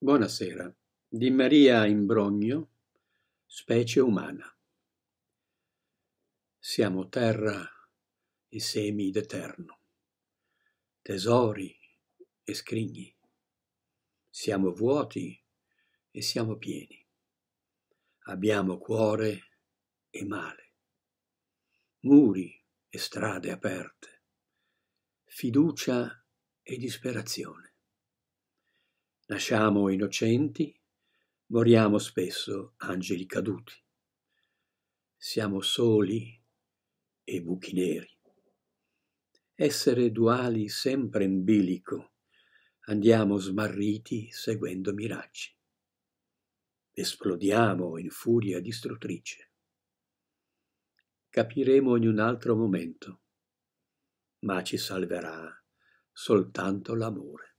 Buonasera. Di Maria Imbrogno, specie umana. Siamo terra e semi d'eterno, tesori e scrigni. Siamo vuoti e siamo pieni. Abbiamo cuore e male, muri e strade aperte, fiducia e disperazione. Nasciamo innocenti, moriamo spesso angeli caduti. Siamo soli e buchi neri. Essere duali sempre in bilico, andiamo smarriti seguendo miraggi. Esplodiamo in furia distruttrice. Capiremo in un altro momento, ma ci salverà soltanto l'amore.